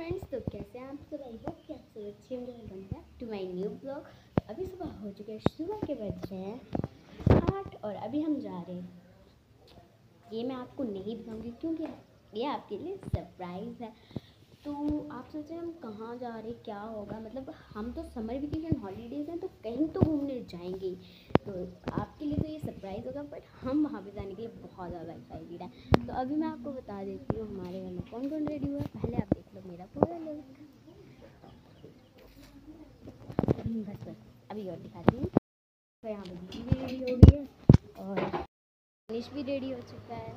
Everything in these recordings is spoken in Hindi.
फ्रेंड्स तो कैसे हैं आप सब? आई होप कि आप सब अच्छे होंगे welcome back to my new blog अभी सुबह हो चुके हैं, सुबह के बज रहे हैं आठ, और अभी हम जा रहे हैं। ये मैं आपको नहीं बताऊँगी क्योंकि ये आपके लिए सरप्राइज़ है। तो आप सोच सोचें हम कहाँ जा रहे हैं, क्या होगा? मतलब हम तो समर वेकेशन हॉलीडेज़ हैं तो कहीं तो घूमने जाएँगे। तो आपके लिए तो ये सरप्राइज़ होगा बट हम वहाँ पे जाने के लिए बहुत ज़्यादा एक्साइटेड हैं। तो अभी मैं आपको बता देती हूँ हमारे घर में कौन कौन रेडी हुआ पहले आप लो मेरा पूरा लुक बस बस अभी और दिखाती हूँ तो यहाँ पर दीदी भी रेडी हो गई है और निश भी रेडी हो चुका है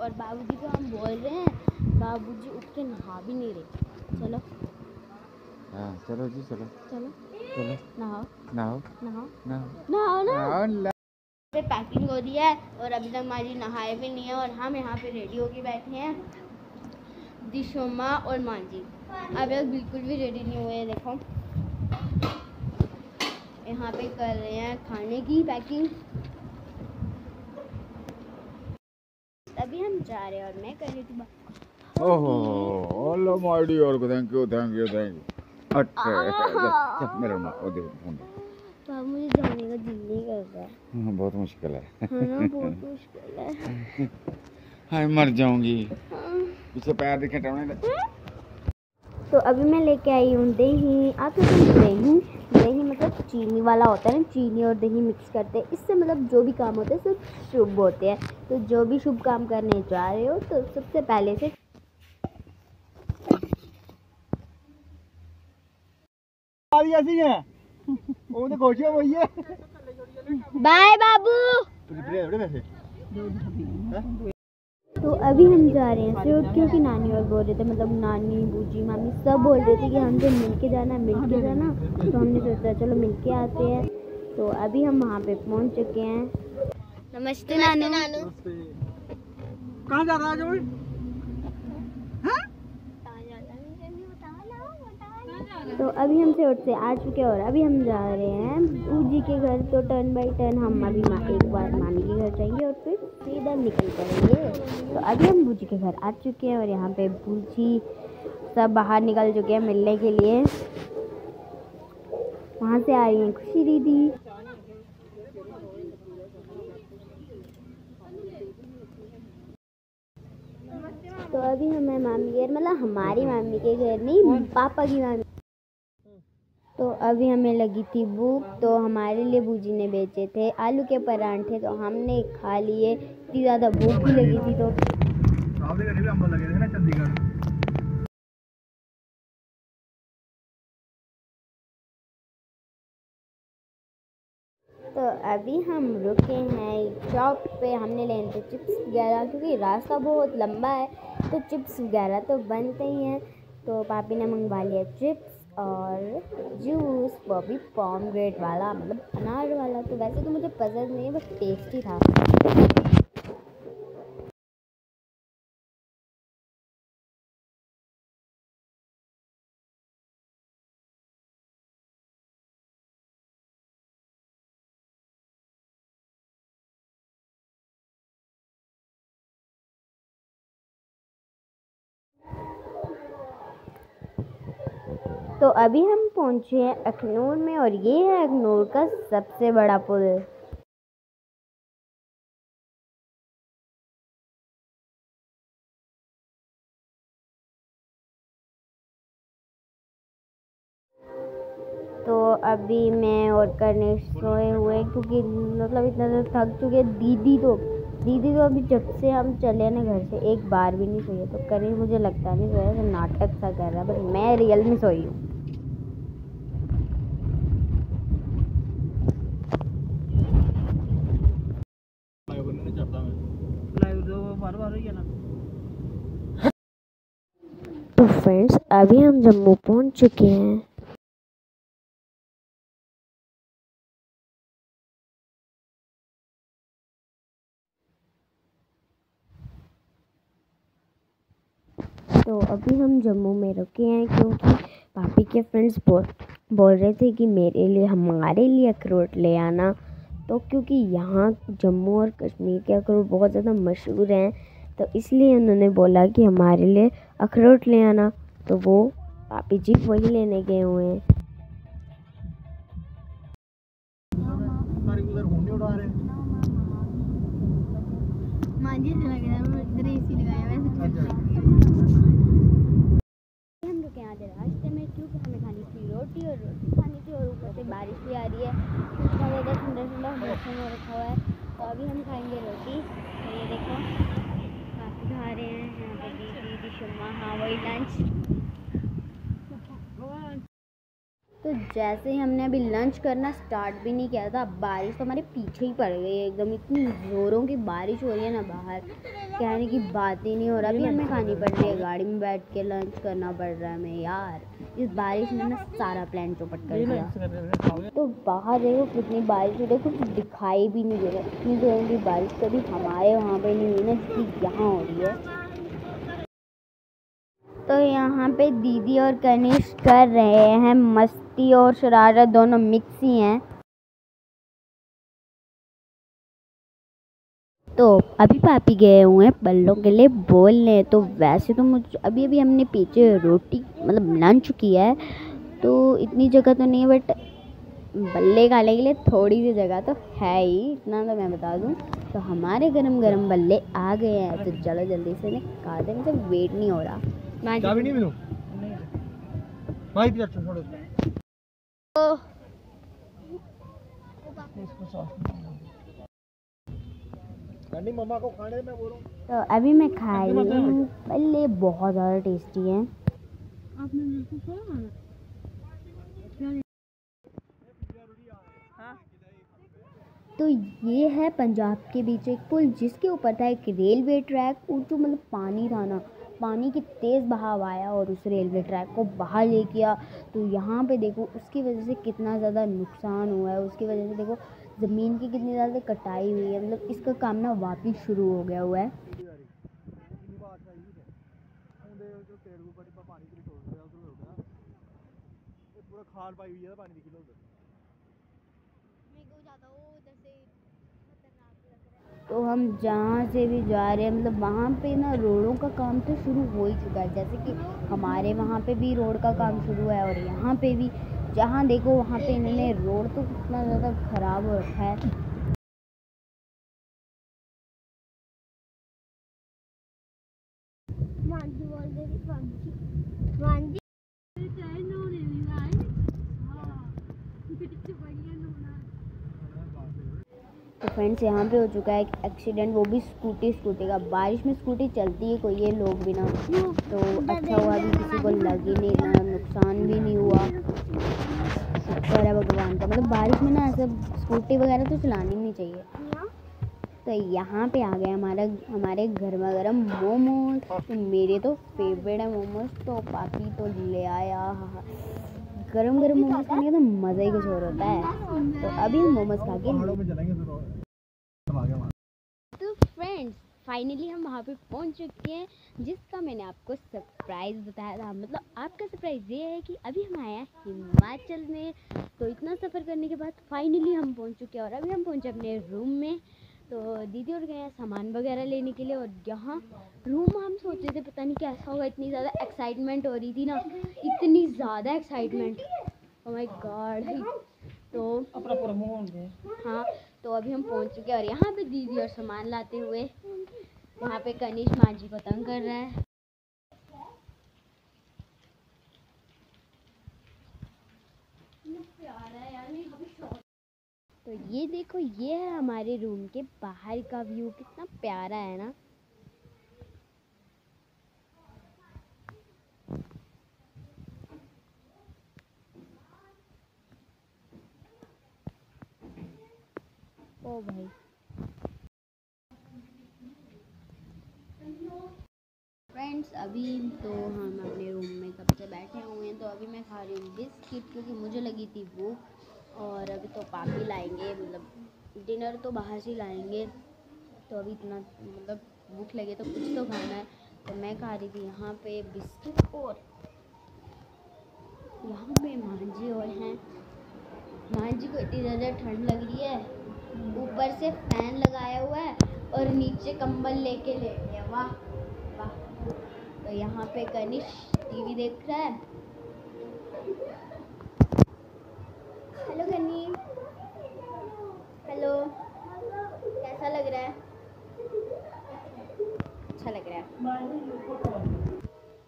और बाबूजी को हम बोल रहे हैं बाबूजी उठ के नहा भी नहीं रहे चलो हाँ चलो जी चलो चलो चलो नहाओ नहाओ नहाओ नहाओ नहाओ ना नहाओ पे पैकिंग हो रही है और अभी तक माजी नहाए भी नहीं है और हम यहाँ पे रेडी होके बैठे हैं दिशोमा और मांजी। अभी तक बिल्कुल भी रेडी नहीं हुए हैं देखो। यहाँ पे कर रहे हैं खाने की पैकिंग अभी हम जा रहे हैं और मैं कर रही थी ओहो hello my dear thank you thank you thank you अच्छा मेरा ना ओ देखो फ़ोन बाबू मुझे जाने का दिल नहीं कर रहा है हाँ, बहुत मुश्किल है। है बहुत मुश्किल है। हाय मर जाऊँगी। हाँ। पीछे पैर दिखे टमने तो अभी मैं लेके आई हूँ दही आप लोग तो दही दही मतलब चीनी वाला होता है ना चीनी और दही मिक्स करते हैं इससे मतलब जो भी काम होते हैं सब शुभ होते हैं तो जो भी शुभ काम करने जा रहे हो तो सबसे पहले से ऐसी है वो तो खुश है वही है बाय बाबू तो अभी हम जा रहे हैं सिर्फ़ क्योंकि नानी और बोल रहे थे मतलब नानी बूजी मामी सब बोल रहे थे कि हमसे मिल के जाना मिल के जाना। तो हमने सोचा चलो मिल के आते हैं। तो अभी हम वहाँ पे पहुँच चुके हैं। नमस्ते नानू। कहाँ जा रहा है जो तो अभी हम सेठ से आ चुके और अभी हम जा रहे हैं बूजी के घर। तो टर्न बाई टर्न हम अभी मा, एक बार मामी के घर जाएँगे और फिर सीधा निकल पड़ेंगे तो अभी हम बूजी के घर आ चुके हैं और यहाँ पे बूजी सब बाहर निकल चुके हैं मिलने के लिए। वहाँ से आ रही हैं खुशी दीदी। तो अभी हमें मामी के घर मतलब हमारी मामी के घर नहीं पापा की मामी। तो अभी हमें लगी थी भूख तो हमारे लिए बूजी ने बेचे थे आलू के परांठे तो हमने खा लिए। इतनी ज़्यादा भूख भी लगी थी तो। तो अभी हम रुके हैं शॉप पे हमने लेने थे चिप्स वगैरह क्योंकि रास्ता बहुत लंबा है तो चिप्स वगैरह तो बनते ही हैं। तो पापी ने मंगवा लिया चिप्स। और जूस वो भी पॉम ग्रेड वाला मतलब अनार वाला तो वैसे तो मुझे पसंद नहीं है बस टेस्टी था। तो अभी हम पहुँचे हैं अखनूर में और ये है अखनूर का सबसे बड़ा पुल। तो अभी मैं और करने सोए हुए क्योंकि मतलब इतना तो थक चुके दीदी तो दीदी तो अभी जब से हम चले ना घर से, एक बार भी नहीं सोई तो करीब मुझे लगता नहीं सोया तो नाटक सा कर रहा है, बट मैं रियल में सोई हूँ। फ्रेंड्स अभी हम जम्मू पहुँच चुके हैं। तो अभी हम जम्मू में रुके हैं क्योंकि पापी के फ्रेंड्स बोल बोल रहे थे कि मेरे लिए, हमारे लिए अखरोट ले आना। तो क्योंकि यहाँ जम्मू और कश्मीर के अखरोट बहुत ज़्यादा मशहूर हैं तो इसलिए उन्होंने बोला कि हमारे लिए अखरोट ले आना। तो वो पापी जी वही लेने गए हुए हैं। हैं है। वैसे हम रुके आधे रास्ते में क्योंकि हमें खानी थी? रोटी और रोटी खानी थी और ऊपर से बारिश भी आ रही है। ठंडा ठंडा मौसम हो रखा हुआ है। तो अभी हम खाएँगे रोटी। तो ये देखो। रहे हैं, यहाँ दीदी दिशुमा हाँ वही लंच तो जैसे ही हमने अभी लंच करना स्टार्ट भी नहीं किया था, बारिश तो हमारे पीछे ही पड़ गई है, एकदम इतनी ज़ोरों की बारिश हो रही है ना बाहर। कहने की बात ही नहीं हो रहा। अभी हमें खानी पड़ रही है गाड़ी में बैठ के लंच करना पड़ रहा है हमें यार। इस बारिश ने ना सारा प्लान चौपट कर दिया। तो बाहर देखो कितनी बारिश हो रही है कुछ दिखाई भी नहीं दे रहा। इतनी जोरों की बारिश कभी हमारे वहाँ पे नहीं हुई ना जितनी यहाँ हो रही है। तो यहाँ पे दीदी और कनिष्क कर रहे हैं मस्ती और शरारत दोनों मिक्स ही हैं। तो अभी पापी गए हुए हैं बल्लों के लिए बोलने तो वैसे तो मुझ अभी अभी हमने पीछे रोटी मतलब लंच किया है। तो इतनी जगह तो नहीं है बट बल्ले खाने के लिए थोड़ी सी जगह तो है ही। इतना तो मैं बता दूँ। तो हमारे गरम गरम बल्ले आ गए हैं। तो चलो जल्दी से इन्हें खा देने से वेट नहीं हो रहा। तो मम्मा को खाने में बोल। तो अभी मैं खा रही हूँ बल्ले बहुत ज़्यादा टेस्टी हैं? तो ये है पंजाब के बीच एक पुल जिसके ऊपर था एक रेलवे ट्रैक और जो मतलब पानी था ना पानी की तेज़ बहाव आया और उस रेलवे ट्रैक को बाहर ले गया। तो यहाँ पे देखो उसकी वजह से कितना ज़्यादा नुकसान हुआ है उसकी वजह से देखो ज़मीन की कितनी ज़्यादा कटाई हुई है मतलब इसका काम ना वापिस शुरू हो गया हुआ है। तो हम जहाँ से भी जा रहे हैं मतलब वहाँ पे ना रोडों का काम तो शुरू हो ही चुका है। जैसे कि हमारे वहाँ पे भी रोड का काम शुरू है और यहाँ पे भी जहाँ देखो वहाँ पे इन्होंने रोड तो कितना ज़्यादा ख़राब हो। रखा है तो फ्रेंड्स यहाँ पे हो चुका है एक एक्सीडेंट वो भी स्कूटी स्कूटी का। बारिश में स्कूटी चलती है कोई, ये लोग भी ना। तो अच्छा हुआ भी किसी को लग ही नहीं, इतना नुकसान भी नहीं हुआ। शुक्र है भगवान का। मतलब बारिश में ना ऐसे स्कूटी वगैरह तो चलानी नहीं चाहिए। तो यहाँ पे आ गया हमारा, हमारे गर्मा गर्म मोमोज। तो मेरे तो फेवरेट है मोमोज। तो पापी तो ले आया। गरम गरम मोमोज खाने का तो मज़ा ही कुछ और होता है। तो अभी हम मोमोज खा के पहाड़ों में चलेंगे फिर आ गया वहाँ। तो फ्रेंड्स फाइनली हम वहाँ पे पहुँच चुके हैं जिसका मैंने आपको सरप्राइज़ बताया था। मतलब आपका सरप्राइज़ ये है कि अभी हम आए हैं हिमाचल में। तो इतना सफ़र करने के बाद फाइनली हम पहुँच चुके हैं और अभी हम पहुँचे अपने रूम में। तो दीदी और गए सामान वगैरह लेने के लिए और यहाँ रूम हम सोच रहे थे पता नहीं कैसा होगा इतनी ज़्यादा एक्साइटमेंट हो रही थी ना। इतनी ज़्यादा एक्साइटमेंट ओ माय गॉड तो हाँ तो अभी हम पहुँच चुके हैं और यहाँ पे दीदी और सामान लाते हुए। वहाँ पे कनिष माँ जी को तंग कर रहा है। तो ये देखो ये है हमारे रूम के बाहर का व्यू कितना प्यारा है ना। ओ भाई। फ्रेंड्स अभी तो हम अपने रूम में कब से बैठे हुए हैं तो अभी मैं खा रही हूँ बिस्किट क्योंकि मुझे लगी थी भूख और अभी तो पापी लाएँगे मतलब डिनर तो बाहर से लाएँगे। तो अभी इतना मतलब भूख लगे तो कुछ तो खाना है। तो मैं खा रही थी यहाँ पे बिस्किट और यहाँ पे मांझी और हैं। मांझी को इतनी ज़्यादा ठंड लग रही है। ऊपर से फ़ैन लगाया हुआ है और नीचे कंबल लेके लेटे गया वाह वाह। तो यहाँ पे कनिश टीवी देख रहा है। हेलो कनी हेलो। कैसा लग रहा है? अच्छा लग रहा है।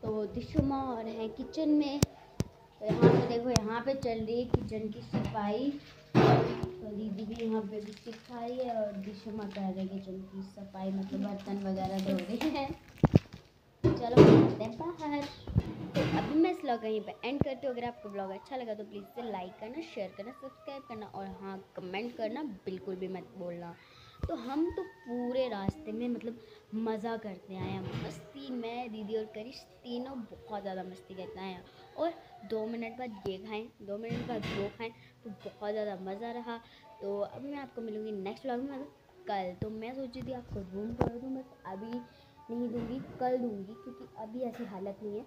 तो दिशुमा और है किचन में। तो यहाँ पे देखो, यहाँ पे चल रही है किचन की सफ़ाई। दीदी भी यहाँ पे बिस्किट खा रही है और दिशुमा कर रहे हैं किचन सफ़ाई मतलब बर्तन वगैरह धो रही है। चलो हैं बाहर। तो अभी मैं इस ब्लॉग कहीं पे एंड करती हूँ। अगर आपको ब्लॉग अच्छा लगा तो प्लीज़ इसे लाइक करना शेयर करना सब्सक्राइब करना और हाँ कमेंट करना, बिल्कुल भी मत बोलना तो हम तो पूरे रास्ते में मतलब मज़ा करते आए हैं। मस्ती मैं, दीदी और करिश तीनों बहुत ज़्यादा मस्ती करते आए हैं। और दो मिनट बाद ये खाएँ, दो मिनट बाद वो खाएँ। तो बहुत ज़्यादा मज़ा रहा। तो अभी मैं आपको मिलूँगी नेक्स्ट ब्लॉग में। कल तो मैं सोची थी आपको रूम कर दूँ बस अभी नहीं दूँगी। कल दूँगी, क्योंकि अभी ऐसी हालत नहीं है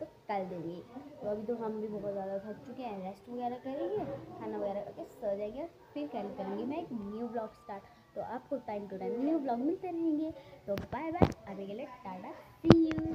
तो कल दूँगी। तो अभी तो हम भी बहुत ज़्यादा थक चुके हैं। रेस्ट वगैरह करेंगे, खाना वगैरह करके सो जाएँगे फिर कल करेंगे मैं एक न्यू ब्लॉग स्टार्ट तो आपको time to time new blog मिलते रहेंगे। तो बाय बाय अभी के लिए टाटा सी यू